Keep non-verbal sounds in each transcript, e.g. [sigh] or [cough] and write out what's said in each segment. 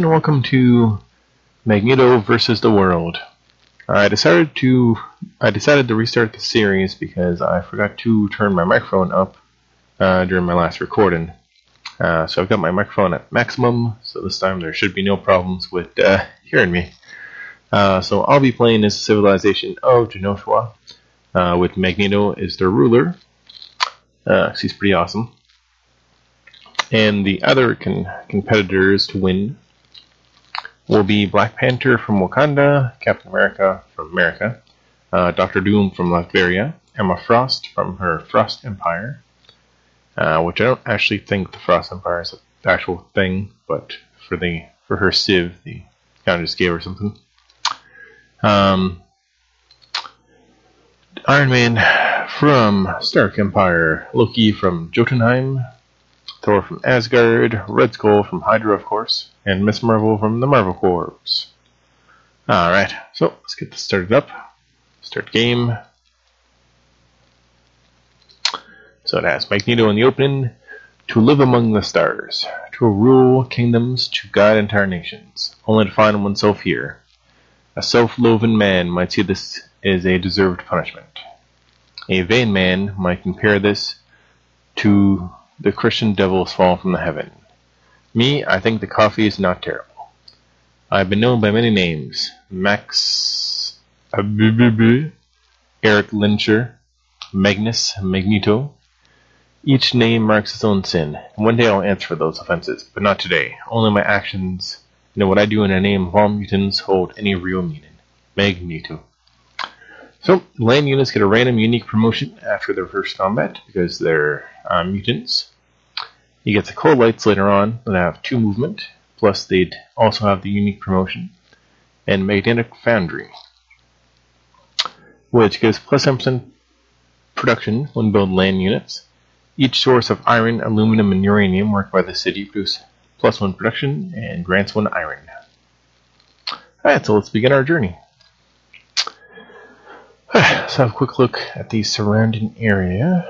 and welcome to Magneto versus the World. I decided to I decided to restart the series because I forgot to turn my microphone up uh, during my last recording. Uh, so I've got my microphone at maximum, so this time there should be no problems with uh, hearing me. Uh, so I'll be playing as Civilization of Genosha, uh, with Magneto as their ruler. Uh, he's pretty awesome. And the other con- competitors to win will be Black Panther from Wakanda, Captain America from America, uh, Doctor Doom from Latveria, Emma Frost from her Frost Empire, uh, which I don't actually think the Frost Empire is an actual thing, but for the for her Civ, the kind of just gave her something. Um, Iron Man from Stark Empire, Loki from Jotunheim, Thor from Asgard, Red Skull from Hydra, of course, and Miss Marvel from the Marvel Corps. Alright, so let's get this started up. Start game. So it has Magneto in the opening. To live among the stars, to rule kingdoms, to guide entire nations, only to find oneself here. A self-loathing man might see this as a deserved punishment. A vain man might compare this to the Christian devils fallen from the heaven. Me, I think the coffee is not terrible. I've been known by many names. Max Abububu, Erik Lehnsherr, Magnus Magneto. Each name marks its own sin, one day I'll answer for those offenses, but not today. Only my actions, know what I do in the name of all mutants, hold any real meaning. Magneto. So, land units get a random unique promotion after their first combat because they're uh, mutants. You get the Acolytes later on that have two movement, plus they'd also have the unique promotion, and Magnetic Foundry, which gives plus 10% production when build land units. Each source of iron, aluminum, and uranium worked by the city produce plus one production and grants one iron. Alright, so let's begin our journey. [sighs] Let's have a quick look at the surrounding area.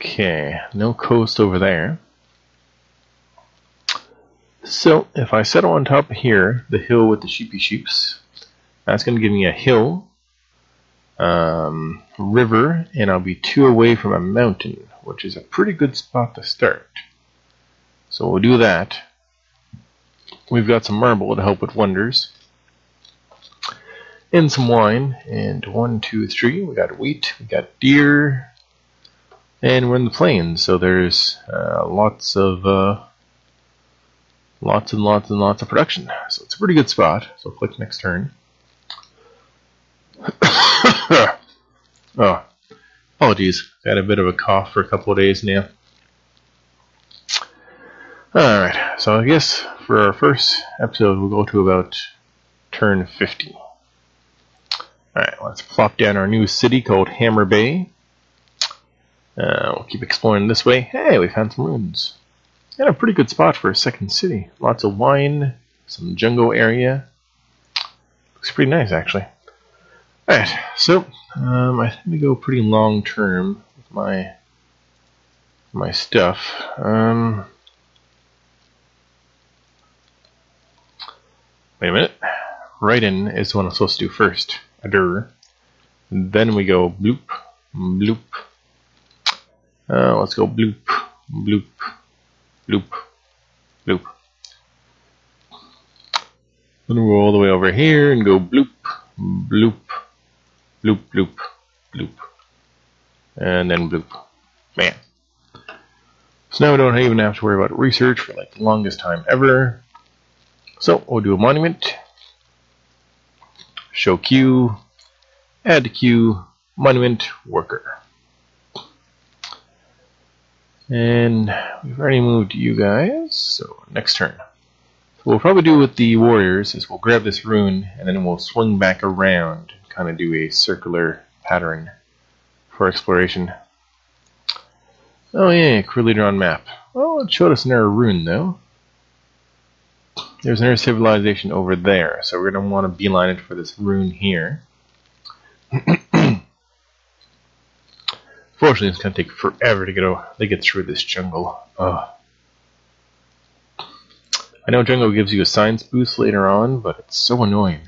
Okay, no coast over there. So, if I settle on top here, the hill with the sheepy sheeps, that's going to give me a hill, um, river, and I'll be two away from a mountain, which is a pretty good spot to start. So we'll do that. We've got some marble to help with wonders. And some wine. And one, two, three. We got wheat. We got deer. And we're in the plains, so there's uh, lots of uh, lots and lots and lots of production. So it's a pretty good spot. So click next turn. [coughs] oh, apologies. Got a bit of a cough for a couple of days now. Alright, so I guess for our first episode we'll go to about turn 50. Alright, let's plop down our new city called Hammer Bay. Uh, we'll keep exploring this way. Hey, we found some ruins. And a pretty good spot for a second city. Lots of wine, some jungle area. Looks pretty nice, actually. Alright, so um, I think to go pretty long term with my my stuff. Um, wait a minute. Writing is what I'm supposed to do first. Adur. Then we go bloop, bloop, uh, let's go bloop, bloop, bloop, bloop. Then we'll go all the way over here and go bloop, bloop, bloop, bloop, bloop. And then bloop. Man. So now we don't even have to worry about research for like the longest time ever. So we'll do a monument. Show queue. Add queue. Monument worker. And we've already moved you guys, so next turn. So we'll probably do with the warriors is we'll grab this rune and then we'll swing back around and kind of do a circular pattern for exploration. Oh yeah, crew leader on map. Well, it showed us another rune though. There's another civilization over there, so we're going to want to beeline it for this rune here. Fortunately, it's going to take forever to get, over, to get through this jungle. Ugh. I know Jungle gives you a science boost later on, but it's so annoying.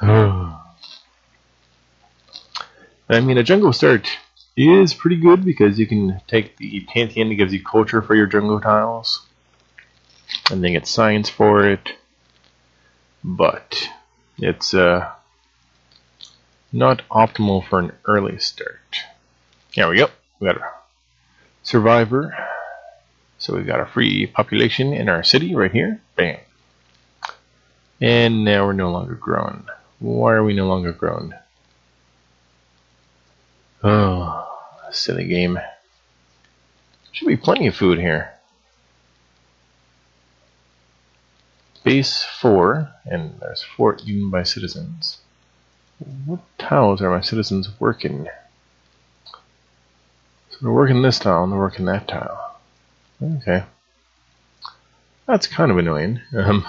[sighs] I mean, a jungle start is pretty good because you can take the Pantheon that gives you culture for your jungle tiles, and then get science for it. But it's uh, not optimal for an early start. There we go. We got a survivor. So we've got a free population in our city right here. Bam. And now we're no longer grown. Why are we no longer grown? Oh, silly game. Should be plenty of food here. Base 4, and there's 4 eaten by citizens. What tiles are my citizens working? So they're working this tile they're working that tile. Okay. That's kind of annoying. Um,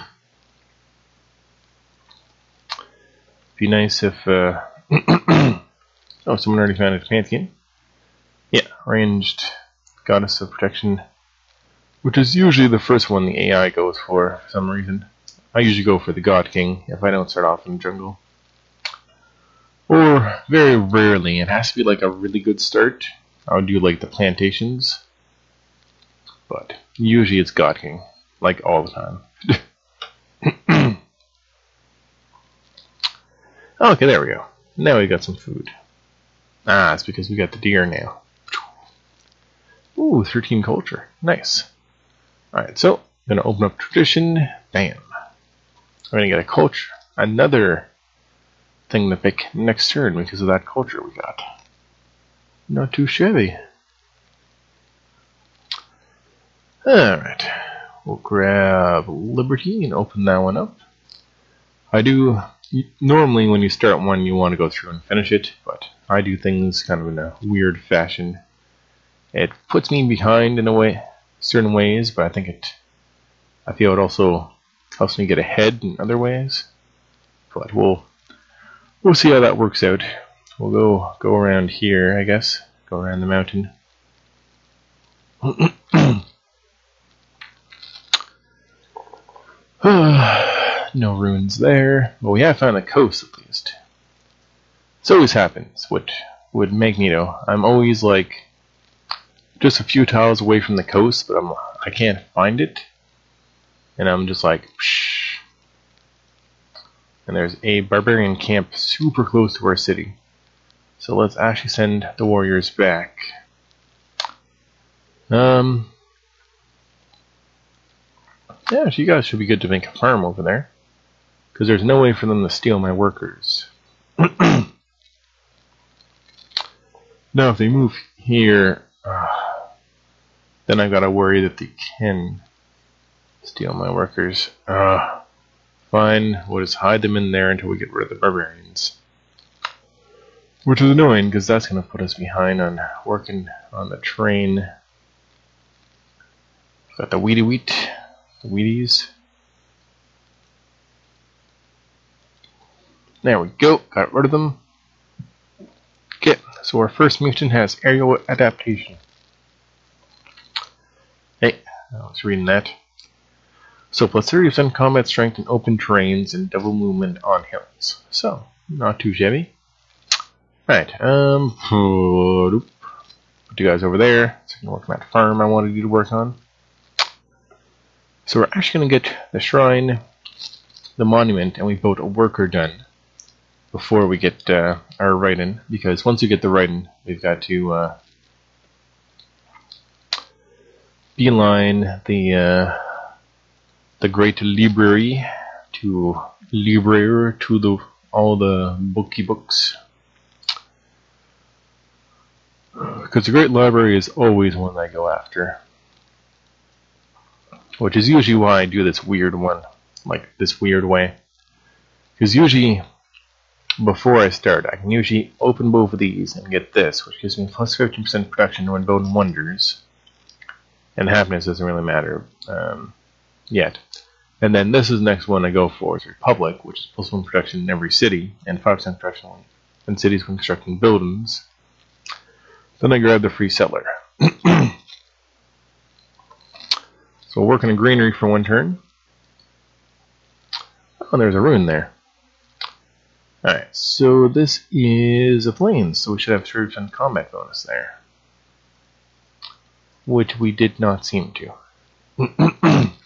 be nice if, uh, [clears throat] oh, someone already found a pantheon. Yeah, ranged goddess of protection, which is usually the first one the AI goes for, for some reason. I usually go for the God King if I don't start off in the jungle. Or very rarely, it has to be like a really good start. I would do like the plantations, but usually it's God King, like all the time. [coughs] Okay, there we go. Now we got some food. Ah, it's because we got the deer now. Ooh, 13 culture. Nice. Alright, so I'm going to open up tradition. Bam. I'm going to get a culture. Another thing to pick next turn because of that culture we got. Not too shabby. Alright. We'll grab Liberty and open that one up. I do normally when you start one you want to go through and finish it, but I do things kind of in a weird fashion. It puts me behind in a way, certain ways, but I think it, I feel it also helps me get ahead in other ways. But we'll, we'll see how that works out. We'll go go around here, I guess. Go around the mountain. [clears throat] no ruins there. But we have found the coast at least. This always happens. What would know? I'm always like just a few tiles away from the coast, but I'm I can't find it, and I'm just like, Psh. And there's a barbarian camp super close to our city. So let's actually send the warriors back. Um, yeah, you guys should be good to make a farm over there. Because there's no way for them to steal my workers. [clears throat] now, if they move here, uh, then I've got to worry that they can steal my workers. Uh, fine, we'll just hide them in there until we get rid of the barbarians. Which is annoying, because that's going to put us behind on working on the train. Got the weedy wheat, the Wheaties. There we go, got rid of them. Okay, so our first mutant has aerial adaptation. Hey, I was reading that. So plus 30% combat strength in open terrains and double movement on hills. So, not too shabby. Right, um, put you guys over there. So can work on that farm I wanted you to work on. So we're actually going to get the shrine, the monument, and we built a worker done before we get uh, our writing, because once we get the writing, we've got to uh, beeline the uh, the great library to library to the all the booky books. Because the Great Library is always one I go after. Which is usually why I do this weird one. Like, this weird way. Because usually, before I start, I can usually open both of these and get this, which gives me plus 15% production when building wonders. And happiness doesn't really matter um, yet. And then this is the next one I go for, is Republic, which is plus 1 production in every city, and 5% production in cities when constructing buildings. Then I grab the free settler. [clears throat] So we'll work in a granary for one turn. Oh, there's a ruin there. Alright, so this is a plane, so we should have troops and combat bonus there. Which we did not seem to. [clears throat]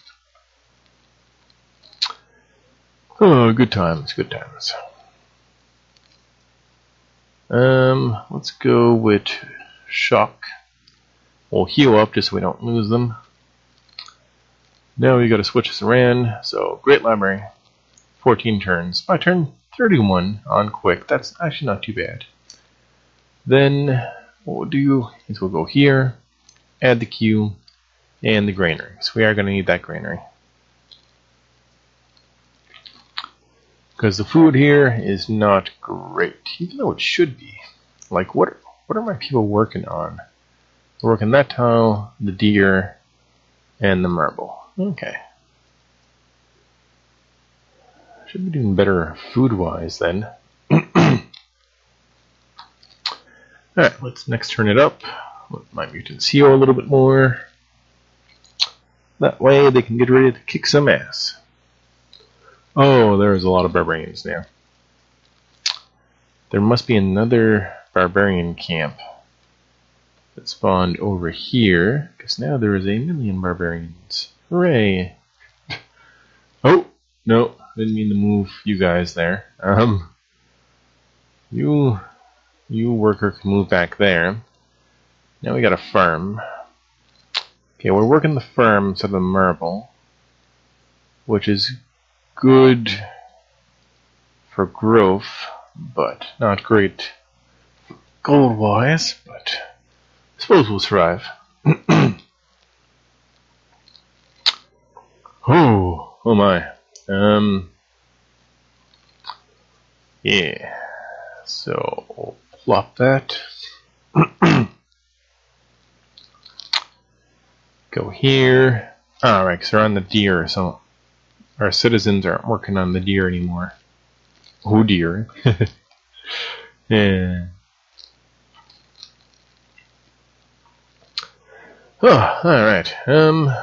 oh, good times, good times. Um, let's go with shock. We'll heal up just so we don't lose them. Now we got to switch this around. So, Great Library, 14 turns. By turn 31 on quick. That's actually not too bad. Then what we'll do is we'll go here, add the queue, and the granary. So we are going to need that granary. Because the food here is not great, even though it should be. Like, what, what are my people working on? We're working that tile, the deer, and the marble. Okay. Should be doing better food-wise then. [clears throat] Alright, let's next turn it up. Let my mutants heal a little bit more. That way they can get ready to kick some ass. Oh, there's a lot of barbarians now. There must be another barbarian camp that spawned over here, because now there is a million barbarians. Hooray! [laughs] Oh, no, didn't mean to move you guys there. Um, you, you worker can move back there. Now we got a farm. Okay, we're working the instead of the marble, which is good for growth, but not great gold-wise, but I suppose we'll survive. [clears throat] oh, oh my. Um, yeah, so plop that. [clears throat] Go here. Alright, because they're on the deer, so our citizens aren't working on the deer anymore. Oh dear. [laughs] yeah. Oh, alright. Um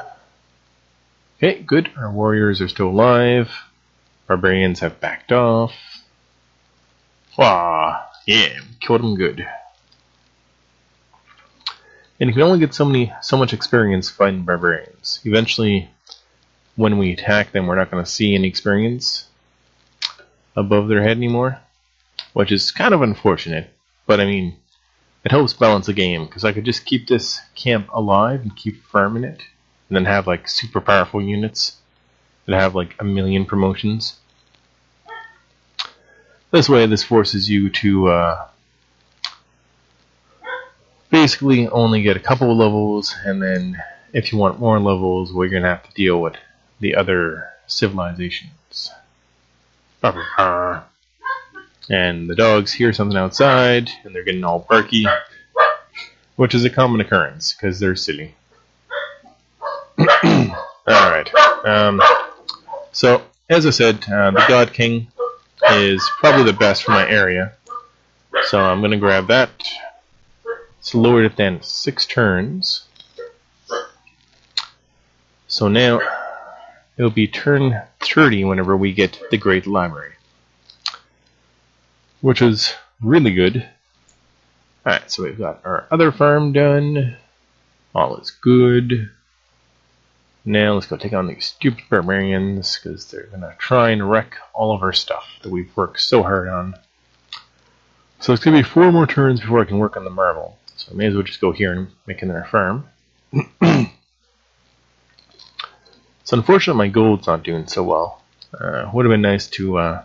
Okay, good. Our warriors are still alive. Barbarians have backed off. Ah, yeah, killed them good. And you can only get so many, so much experience fighting barbarians. Eventually, when we attack them, we're not going to see any experience above their head anymore, which is kind of unfortunate. But I mean, it helps balance the game because I could just keep this camp alive and keep farming it and then have like super powerful units that have like a million promotions. This way, this forces you to uh, basically only get a couple of levels, and then if you want more levels, well, you're going to have to deal with the other civilizations. And the dogs hear something outside, and they're getting all barky, which is a common occurrence, because they're silly. [clears throat] Alright. Um, so, as I said, uh, the God King is probably the best for my area. So I'm going to grab that. Let's lower it then six turns. So now it'll be turn 30 whenever we get the Great Library. Which is really good. Alright, so we've got our other farm done. All is good. Now let's go take on these stupid barbarians because they're going to try and wreck all of our stuff that we've worked so hard on. So it's going to be four more turns before I can work on the marble. So I may as well just go here and make another farm. [clears throat] so unfortunately my gold's not doing so well. Uh, would have been nice to uh,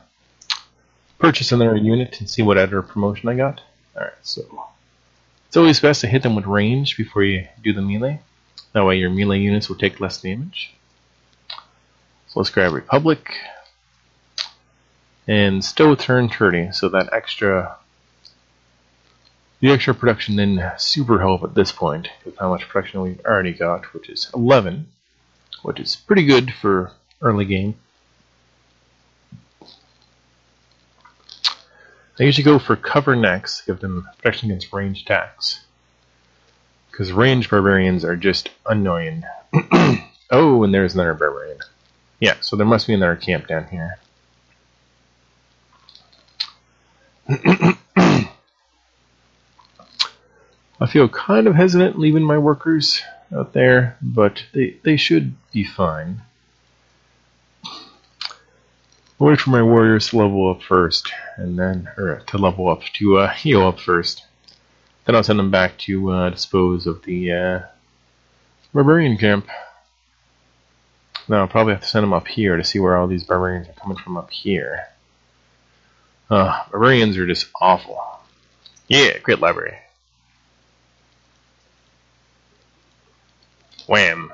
purchase another unit and see what other promotion I got. Alright, so it's always best to hit them with range before you do the melee. That way your melee units will take less damage. So let's grab Republic. And still turn 30, so that extra the extra production then super help at this point with how much production we've already got, which is 11, which is pretty good for early game. I usually go for cover next, give them protection against range attacks. Because range barbarians are just annoying. [clears throat] Oh, and there's another barbarian. Yeah, so there must be another camp down here. [clears throat] I feel kind of hesitant leaving my workers out there, but they, they should be fine. I'll wait for my warriors to level up first, and then, or to level up, to uh, [laughs] heal up first. Then I'll send them back to uh, dispose of the uh, barbarian camp. Now I'll probably have to send them up here to see where all these barbarians are coming from up here. Uh, barbarians are just awful. Yeah, great library. Wham.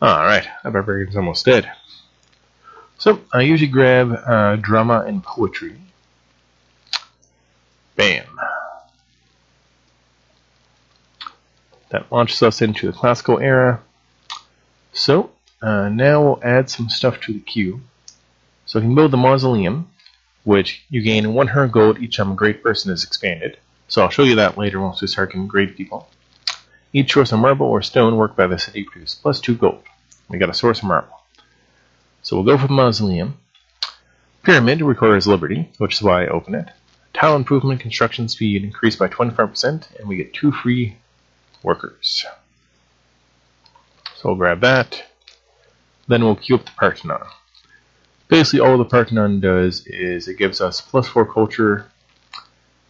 Alright, that barbarian's almost dead. So, I usually grab uh, drama and poetry. Bam. That launches us into the classical era. So, uh, now we'll add some stuff to the queue. So I can build the mausoleum, which you gain 100 gold each time a great person is expanded. So I'll show you that later once we start getting great people. Each source of marble or stone worked by the city produces plus 2 gold. We got a source of marble. So we'll go for mausoleum. Pyramid requires liberty, which is why I open it. Tile improvement construction speed increased by 25%, and we get two free workers. So we'll grab that. Then we'll queue up the Parthenon. Basically, all the Parthenon does is it gives us plus 4 culture,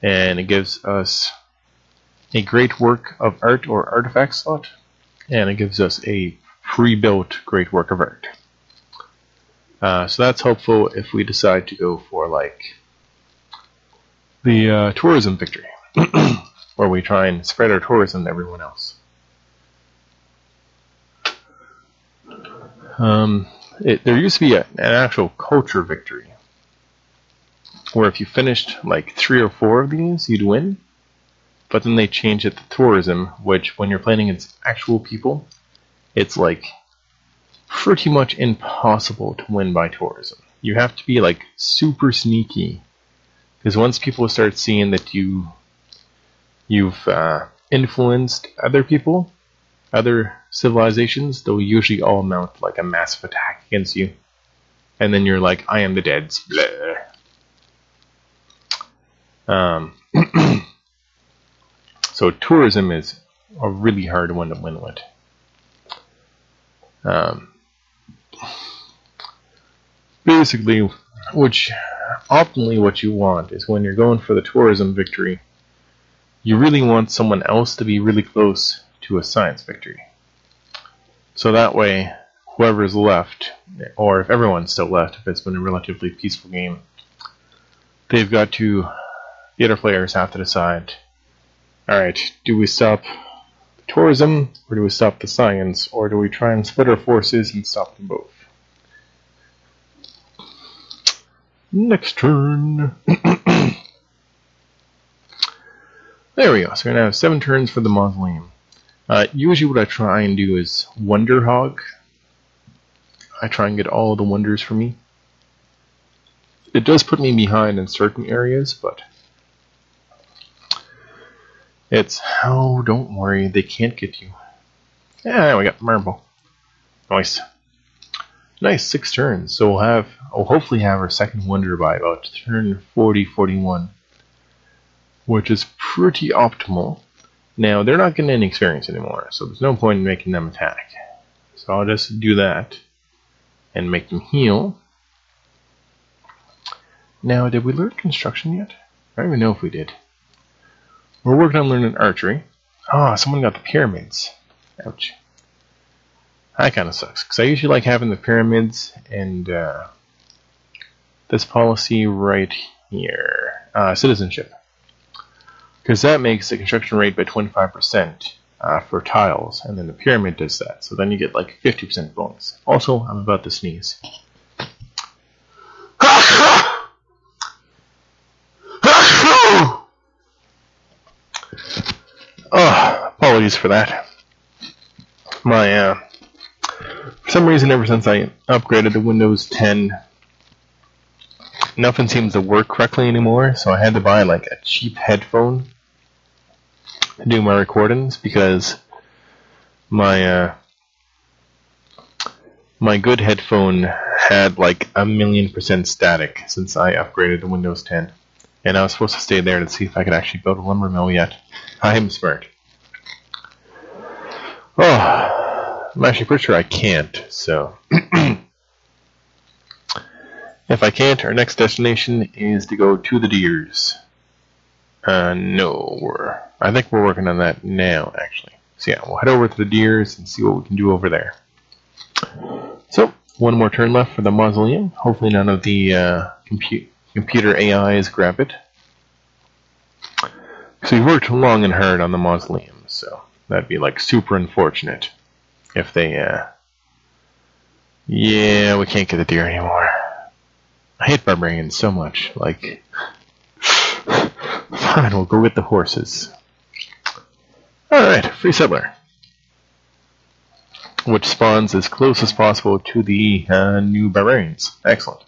and it gives us a great work of art or artifact slot, and it gives us a pre-built great work of art. Uh, so that's helpful if we decide to go for like the uh, tourism victory, [clears throat] where we try and spread our tourism to everyone else. Um, it, there used to be a, an actual culture victory, where if you finished like three or four of these, you'd win. But then they changed it to tourism, which when you're playing against actual people, it's like pretty much impossible to win by tourism. You have to be like super sneaky, because once people start seeing that you you've uh, influenced other people, other civilizations, they'll usually all mount like a massive attack against you, and then you're like, I am the dead. Um, [clears throat] so tourism is a really hard one to win with. Um, basically, which optimally what you want is when you're going for the tourism victory, you really want someone else to be really close to a science victory. So that way, whoever's left, or if everyone's still left, if it's been a relatively peaceful game, they've got to, the other players have to decide, alright, do we stop tourism, or do we stop the science, or do we try and split our forces and stop them both? Next turn. [coughs] there we go. So we're going to have seven turns for the mausoleum. Uh, usually what I try and do is Wonder Hog. I try and get all the wonders for me. It does put me behind in certain areas, but it's, oh, don't worry, they can't get you. Yeah, we got marble. Nice. Nice, six turns. So we'll have, we'll hopefully have our second wonder by about turn 40, 41, which is pretty optimal. Now, they're not getting any experience anymore, so there's no point in making them attack. So I'll just do that and make them heal. Now, did we learn construction yet? I don't even know if we did. We're working on learning archery. Ah, oh, someone got the pyramids. Ouch. That kind of sucks, because I usually like having the pyramids and uh, this policy right here, uh, citizenship. Because that makes the construction rate by 25% uh, for tiles, and then the pyramid does that. So then you get like 50% bonus. Also, I'm about to sneeze. For that. My uh, for some reason, ever since I upgraded to Windows 10, nothing seems to work correctly anymore, so I had to buy like a cheap headphone to do my recordings because my uh, my good headphone had like a million percent static since I upgraded to Windows 10. And I was supposed to stay there to see if I could actually build a lumber mill yet. I am smart. Oh, I'm actually pretty sure I can't, so. [clears throat] if I can't, our next destination is to go to the deers. Uh, no, we're, I think we're working on that now, actually. So yeah, we'll head over to the deers and see what we can do over there. So, one more turn left for the mausoleum. Hopefully none of the uh, compu computer AIs grab it. So we worked long and hard on the mausoleum, so that'd be like super unfortunate if they, uh... Yeah, we can't get the deer anymore. I hate barbarians so much, like... [sighs] Fine, we'll go get the horses. Alright, free settler which spawns as close as possible to the uh, new barbarians. Excellent.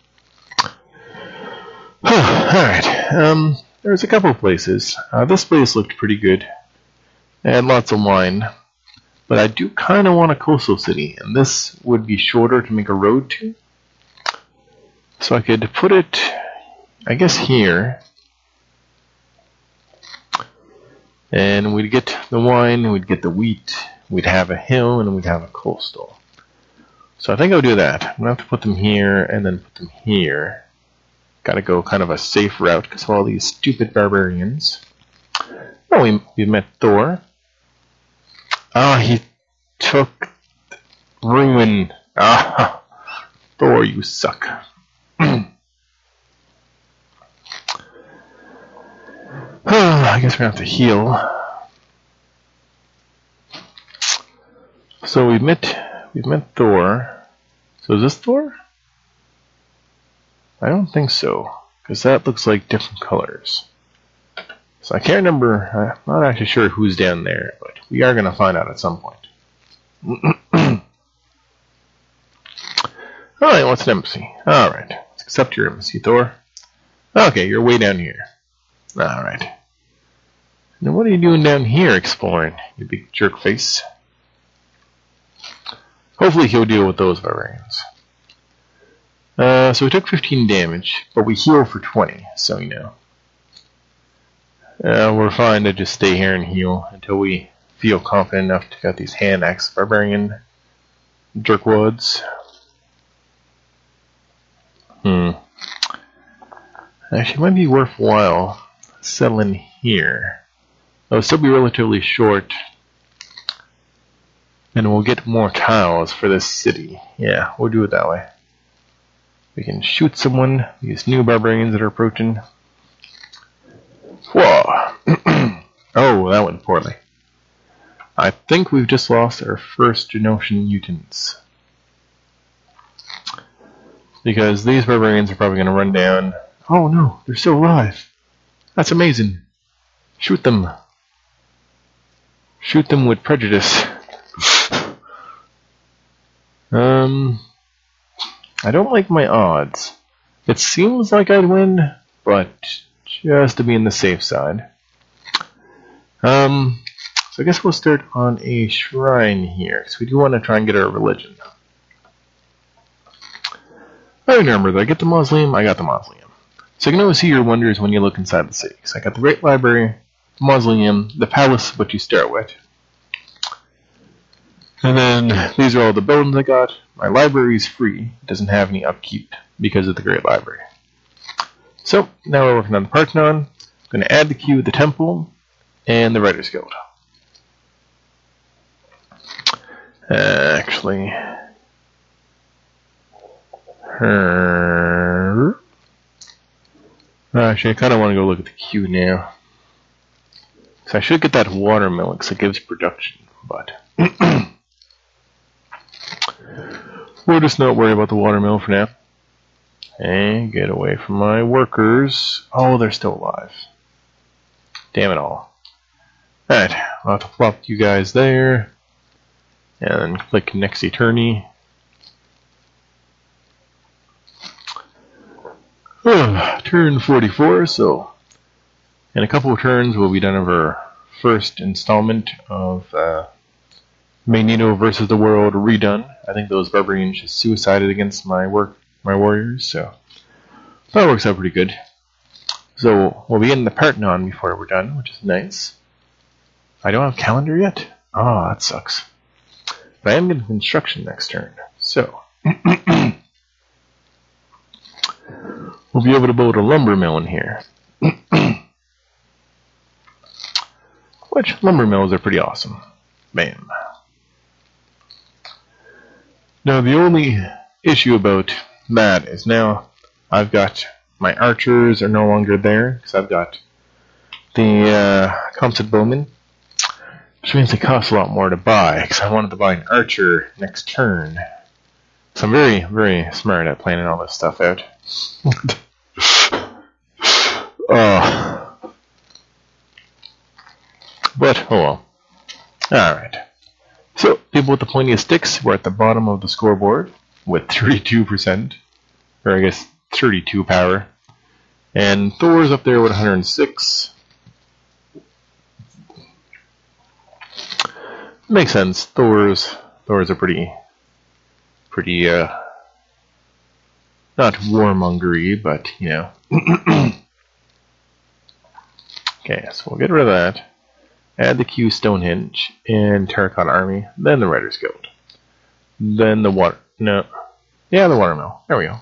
[sighs] Alright, um, there's a couple places. Uh, this place looked pretty good. It had lots of wine. But I do kind of want a coastal city, and this would be shorter to make a road to. So I could put it, I guess, here. And we'd get the wine, we'd get the wheat, we'd have a hill and we'd have a coastal. So I think I'll do that. I'm going to have to put them here and then put them here. Got to go kind of a safe route because of all these stupid barbarians. Oh, we, we met Thor. Ah, he took Ruin. Ah, Thor, you suck. [clears throat] I guess to have to heal. So we met we met Thor. So is this Thor? I don't think so, because that looks like different colors. So I can't remember. I'm not actually sure who's down there, but we are going to find out at some point. [clears throat] Alright, what's an embassy? Alright, let's accept your embassy, Thor. Okay, you're way down here. Alright. Now what are you doing down here exploring, you big jerk face? Hopefully he'll deal with those barbarians. Uh, so we took 15 damage, but we heal for 20, so you know. Uh, we're fine to just stay here and heal until we feel confident enough to get these hand axe barbarian jerkwoods. Hmm. Actually, it might be worthwhile settling here. It'll still be relatively short and we'll get more tiles for this city. Yeah, we'll do it that way. We can shoot someone, these new barbarians that are approaching. Whoa! [clears throat] oh, that went poorly. I think we've just lost our first Genoshan mutants. Because these barbarians are probably going to run down. Oh no, they're still alive. That's amazing. Shoot them. Shoot them with prejudice. [sighs] Um, I don't like my odds. It seems like I'd win, but just to be in the safe side. Um, so I guess we'll start on a shrine here, because we do want to try and get our religion. I remember, did I get the mausoleum? I got the mausoleum. So you can always see your wonders when you look inside the city. So I got the Great Library, the mausoleum, the palace, what you start with. And then these are all the buildings I got. My library is free. It doesn't have any upkeep because of the Great Library. So now we're working on the Parthenon. I'm going to add the queue, the temple, and the Writers Guild. Uh, actually, her. Actually, I kind of want to go look at the queue now. So I should get that watermelon because it gives production, but. [clears throat] We'll just not worry about the watermill for now. And get away from my workers. Oh, they're still alive. Damn it all. Alright, I'll have to plop you guys there. And click Next Attorney. [sighs] turn 44, so in a couple of turns we'll be done of our first installment of uh, Magneto versus the World redone. I think those barbarians just suicided against my work, my warriors, so that works out pretty good. So we'll be in the Parthenon before we're done, which is nice. I don't have calendar yet. Oh, that sucks. But I am getting construction next turn, so [clears throat] we'll be able to build a lumber mill in here. [clears throat] Which lumber mills are pretty awesome. Bam. Now the only issue about that is now I've got my archers are no longer there because I've got the uh, Composite Bowman, which means it costs a lot more to buy because I wanted to buy an archer next turn. So I'm very, very smart at planning all this stuff out. oh. [laughs] But, oh well. Alright. So, people with the pointiest sticks were at the bottom of the scoreboard with 32%, or I guess 32 power. And Thor's up there with 106. Makes sense. Thor's Thor's are pretty pretty uh not warmongery, but you know. [clears throat] okay, so we'll get rid of that. Add the queue Stonehenge and Terracotta Army, then the Writers Guild. Then the water. No. Yeah, the Watermill. There we go.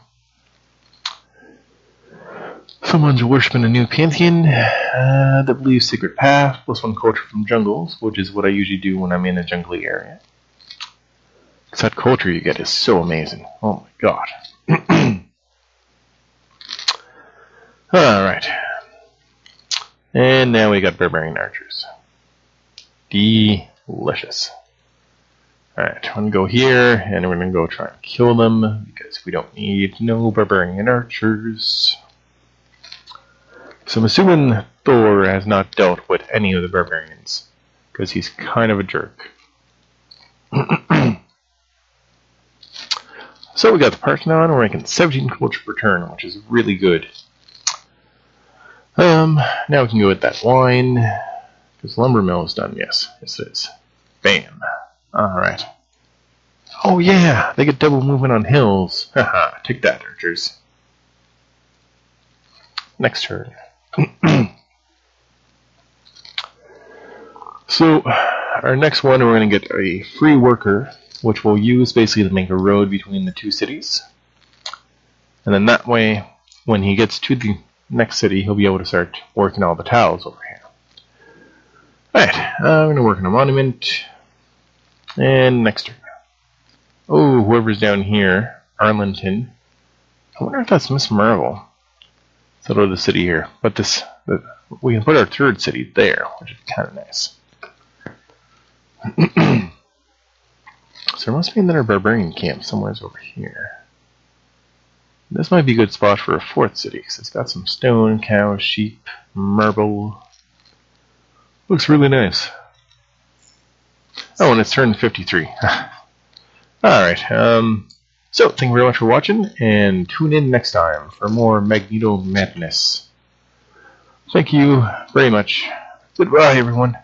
Someone's worshiping a new pantheon uh, that believes Sacred Path, plus one culture from jungles, which is what I usually do when I'm in a jungly area. Because that culture you get is so amazing. Oh my god. [clears throat] Alright. And now we got Barbarian Archers. Delicious. Alright, I'm going to go here, and we're going to go try and kill them, because we don't need no barbarian archers. So I'm assuming Thor has not dealt with any of the barbarians, because he's kind of a jerk. [clears throat] so we got the Parthenon, we're making 17 culture per turn, which is really good. Um, now we can go with that wine. Because lumber mill is done, yes. Yes, it is. Bam. Alright. Oh, yeah, they get double movement on hills. [laughs] Haha, take that, archers. Next turn. [clears throat] so, our next one, we're going to get a free worker, which we'll use basically to make a road between the two cities. And then that way, when he gets to the next city, he'll be able to start working all the tiles over here. Alright, uh, I'm going to work on a monument. And next turn. Oh, whoever's down here, Arlington. I wonder if that's Miss Marvel. To the city here. But this, we can put our third city there, which is kind of nice. [clears throat] so there must be another barbarian camp somewhere over here. This might be a good spot for a fourth city, because it's got some stone, cows, sheep, marble, Looks really nice. Oh, and it's turned 53. [laughs] Alright, um, so thank you very much for watching, and tune in next time for more Magneto Madness. Thank you very much. Goodbye, everyone.